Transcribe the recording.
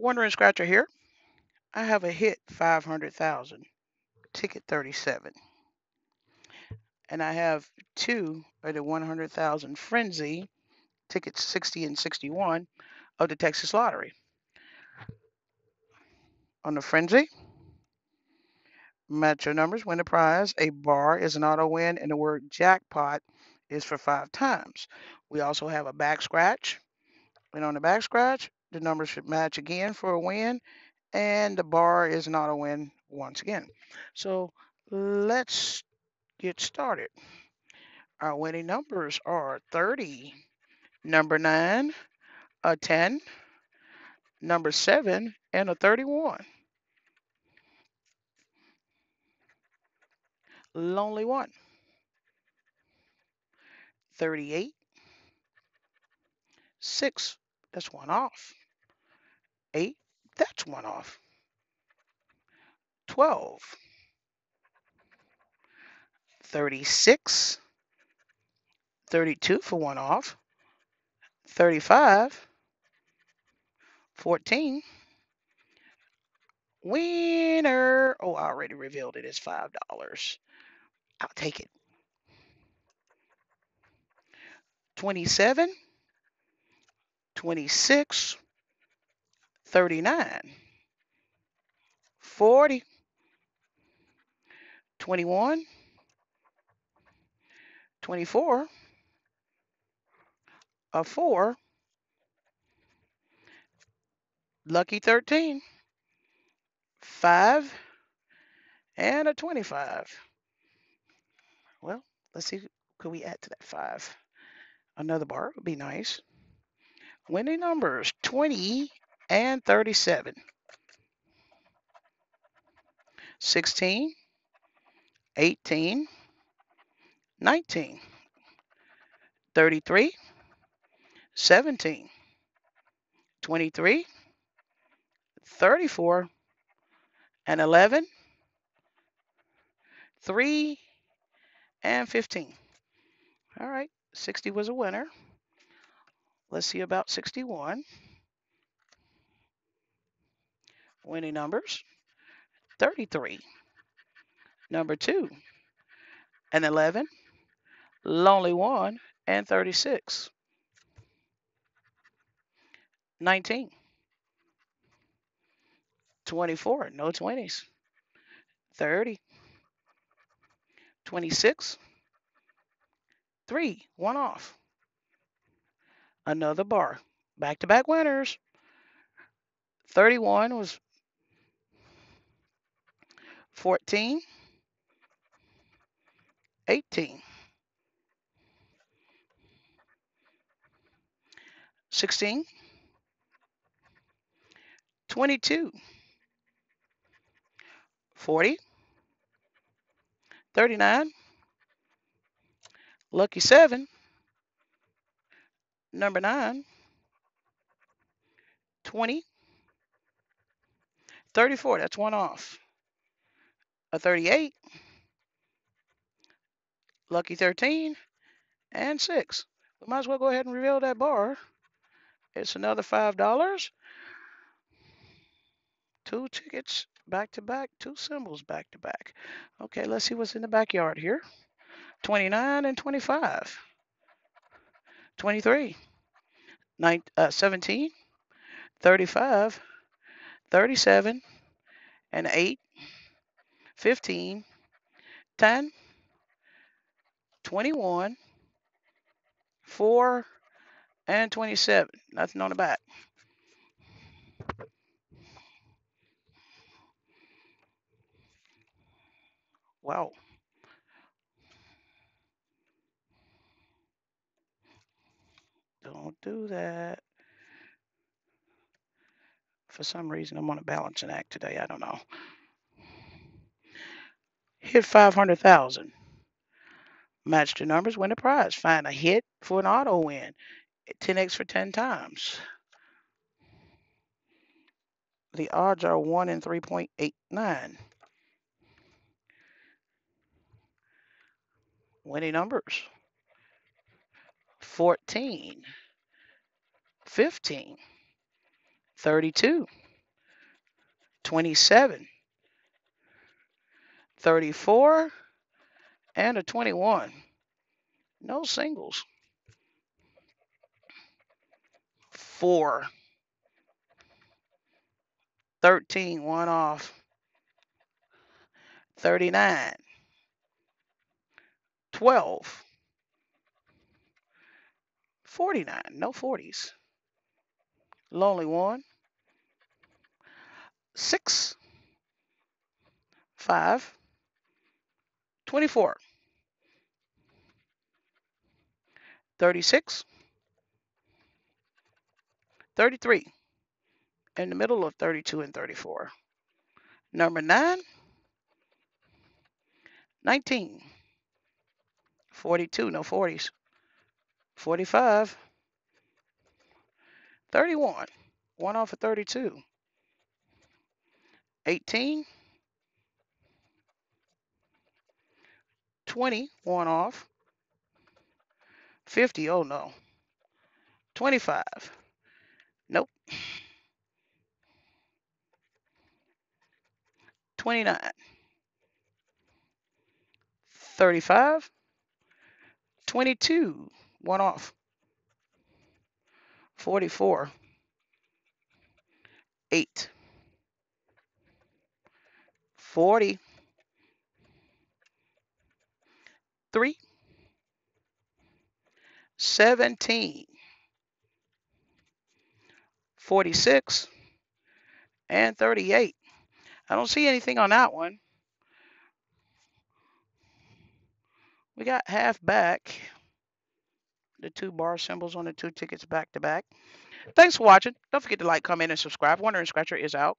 Wandering Scratcher here. I have a hit 500,000, ticket 37. And I have two of the 100,000 Frenzy, tickets 60 and 61 of the Texas Lottery. On the Frenzy, match your numbers, win a prize. A bar is an auto win, and the word jackpot is for five times. We also have a back scratch. And on the back scratch, the numbers should match again for a win, and the bar is not a win once again. So let's get started. Our winning numbers are 30, number 9, a 10, number 7, and a 31. Lonely one. 38, 6, that's one off. 8, that's one off. 12, 36, 32 for one off, 35, 14, winner. Oh, I already revealed it. It's $5. I'll take it. 27, 26, 39, 40, 21, 24, a 4, lucky 13, 5, and a 25. Well, let's see, could we add to that 5? Another bar would be nice. Winning numbers 20 and 37. 16, 18, 19, 33, 17, 23, 34, and 11, 3, and 15. All right, 60 was a winner. Let's see about 61. Winning numbers 33, number 2, and 11, lonely 1, and 36. 19, 24, no 20s. 30, 26, 3, one off. Another bar. Back to back winners. 31 was 14, 18, 16, 22, 40, 39, lucky 7, number 9, 20, 34, that's one off a 38, lucky 13, and 6. We might as well go ahead and reveal that bar. It's another $5. Two tickets back to back, two symbols back to back. Okay, let's see what's in the backyard here. 29 and 25. 23, 9, uh, 17, 35, 37, and 8, 15, 10, 21, 4, and 27. Nothing on the back. Wow. Don't do that. For some reason, I'm on a balancing act today. I don't know hit 500,000. Match the numbers, win a prize. Find a hit for an auto win. 10x for 10 times. The odds are 1 in 3.89. Winning numbers 14, 15, 32, 27, 34, and a 21. No singles. 4, 13, one off. 39, 12, 49, no 40s. Lonely one. 6, 5, 24, 36, 33, in the middle of 32 and 34. Number 9, 19, 42, no 40s, 45, 31, one off of 32, 18, 20, one off, 50, oh no, 25, nope, 29, 35, 22, one off, 44, 8, 40, 3, 17, 46, and 38. I don't see anything on that one. We got half back. The two bar symbols on the two tickets back to back. Thanks for watching. Don't forget to like, comment, and subscribe. Wandering Scratcher is out.